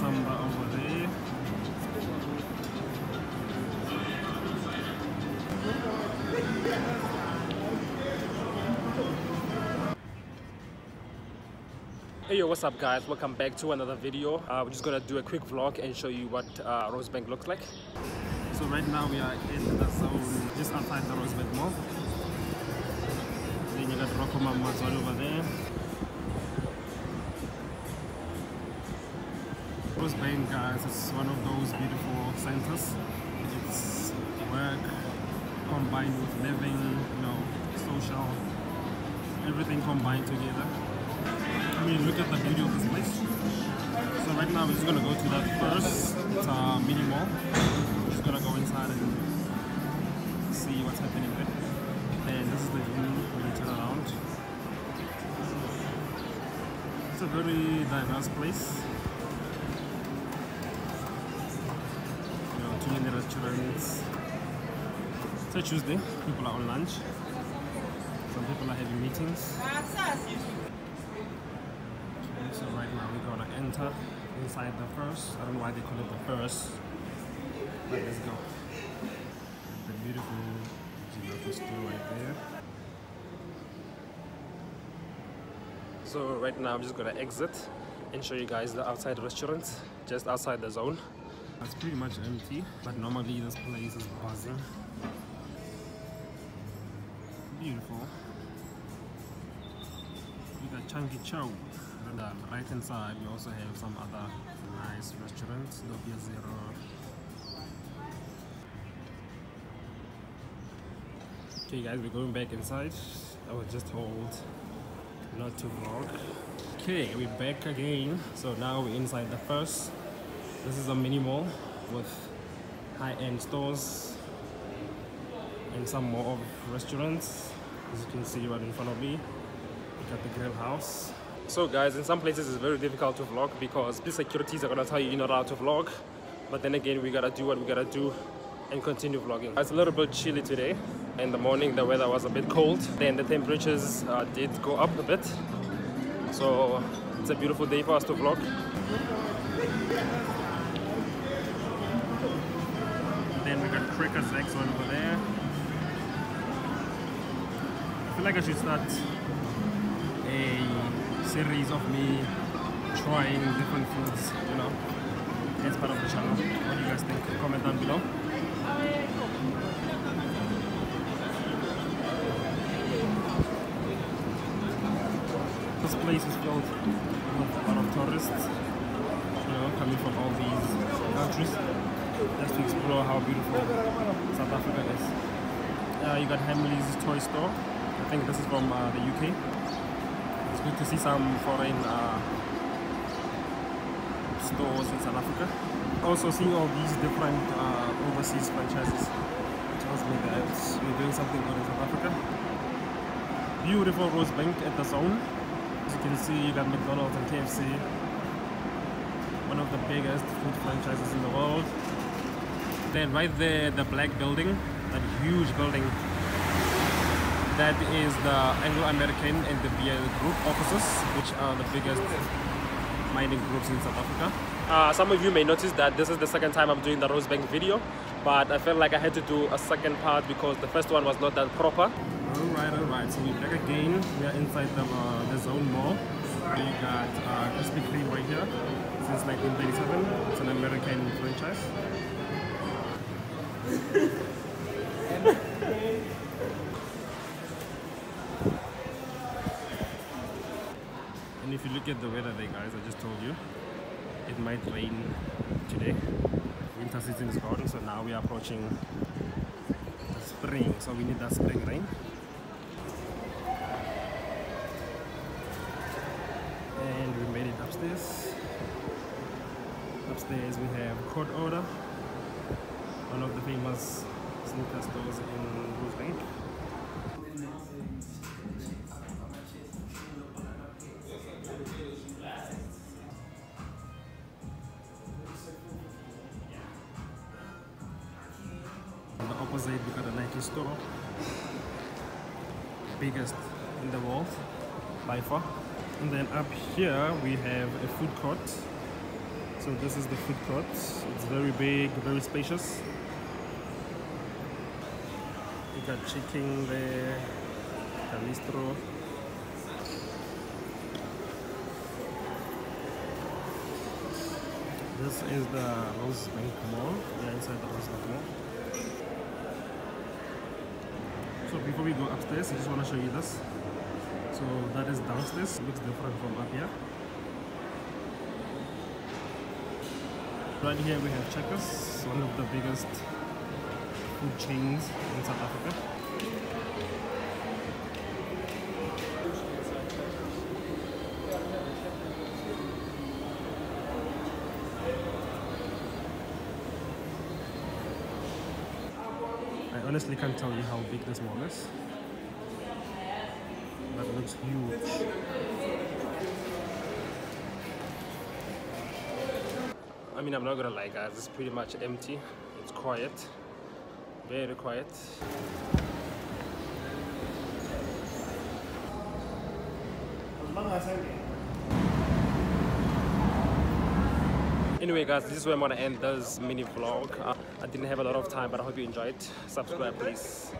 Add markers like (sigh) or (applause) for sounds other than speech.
Over there. Hey yo, what's up guys? Welcome back to another video. Uh, we're just gonna do a quick vlog and show you what uh, Rosebank looks like. So right now we are in the zone just outside the Rosebank Mall. Then you got Rokoma Mazwal over there. Rosebank guys it's one of those beautiful centers. It's work combined with living, you know, social, everything combined together. I mean, look at the beauty of this place. So right now we're just gonna go to that first a uh, mini mall. We're Just gonna go inside and see what's happening there. And this is the view when you turn around. It's a very diverse place. Restaurants. It's a Tuesday. People are on lunch. Some people are having meetings. So right now we're gonna enter inside the first. I don't know why they call it the first, but let's go. The beautiful Gelato store right there. So right now I'm just gonna exit and show you guys the outside restaurant just outside the zone. It's pretty much empty, but normally this place is buzzing. Beautiful. We got Chunky Chow. On the uh, right hand side, we also have some other nice restaurants. Nopia Zero. Okay, guys, we're going back inside. I was just told not to vlog. Okay, we're back again. So now we're inside the first. This is a mini mall with high-end stores and some more of restaurants. As you can see right in front of me, we got the grill house. So guys, in some places it's very difficult to vlog because the securities are gonna tell you you're not allowed to vlog. But then again, we gotta do what we gotta do and continue vlogging. It's a little bit chilly today. In the morning, the weather was a bit cold. Then the temperatures uh, did go up a bit. So it's a beautiful day for us to vlog. We got Cracker Zacks one over there. I feel like I should start a series of me trying different foods, you know. It's part of the channel. What do you guys think? Comment down below. This place is filled with a lot of tourists, you know, coming from all these countries just to explore how beautiful South Africa is. Uh, you got Hamley's toy store. I think this is from uh, the UK. It's good to see some foreign uh, stores in South Africa. Also seeing all these different uh, overseas franchises tells me that we're doing something good in South Africa. Beautiful Rosebank at the zone. As you can see, you got McDonald's and KFC. One of the biggest food franchises in the world. Then right there, the black building, that huge building, that is the Anglo-American and the BL Group offices, which are the biggest mining groups in South Africa. Uh, some of you may notice that this is the second time I'm doing the Rosebank video, but I felt like I had to do a second part because the first one was not that proper. Alright, alright, so we're back again. We are inside the, uh, the zone mall. We got uh, Krispy Kreme right here since 1937. It's an American franchise. (laughs) And if you look at the weather there guys, I just told you, it might rain today. Winter season is gone, so now we are approaching the spring, so we need that spring rain. And we made it upstairs. Upstairs we have Court Order, one of the famous sneaker stores in Rosebank. On the opposite, we got a Nike store, biggest in the world by far. And then up here we have a food court. So this is the food court. It's very big, very spacious. You got chicken there, calistro. This is the Rosebank Mall. Yeah, inside the Rosebank Mall. So before we go upstairs, I just want to show you this. So that is downstairs. It looks different from up here. Right here we have Checkers, one of the biggest food chains in South Africa. I honestly can't tell you how big this mall is. But it looks huge. I mean, I'm not gonna lie, guys. It's pretty much empty. It's quiet, very quiet. Anyway, guys, this is where I'm gonna end this mini vlog. Uh, I didn't have a lot of time, but I hope you enjoyed. Subscribe, please.